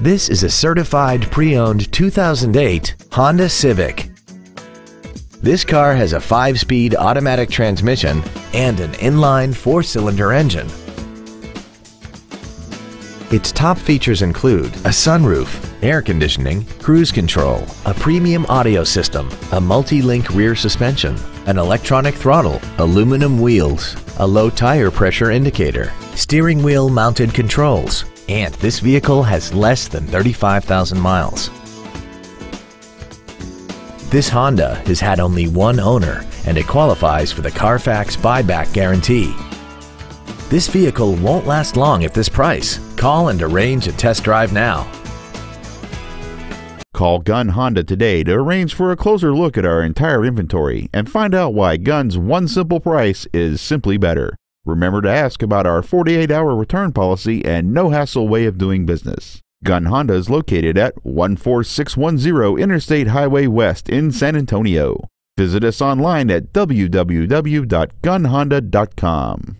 This is a certified pre-owned 2008 Honda Civic. This car has a 5-speed automatic transmission and an inline 4-cylinder engine. Its top features include a sunroof, air conditioning, cruise control, a premium audio system, a multi-link rear suspension, an electronic throttle, aluminum wheels, a low tire pressure indicator, steering wheel mounted controls, and this vehicle has less than 35,000 miles. This Honda has had only one owner and it qualifies for the Carfax buyback guarantee. This vehicle won't last long at this price. Call and arrange a test drive now. Call Gunn Honda today to arrange for a closer look at our entire inventory and find out why Gunn's one simple price is simply better. Remember to ask about our 48 hour return policy and no hassle way of doing business. Gunn Honda is located at 14610 Interstate Highway West in San Antonio. Visit us online at www.gunnhonda.com.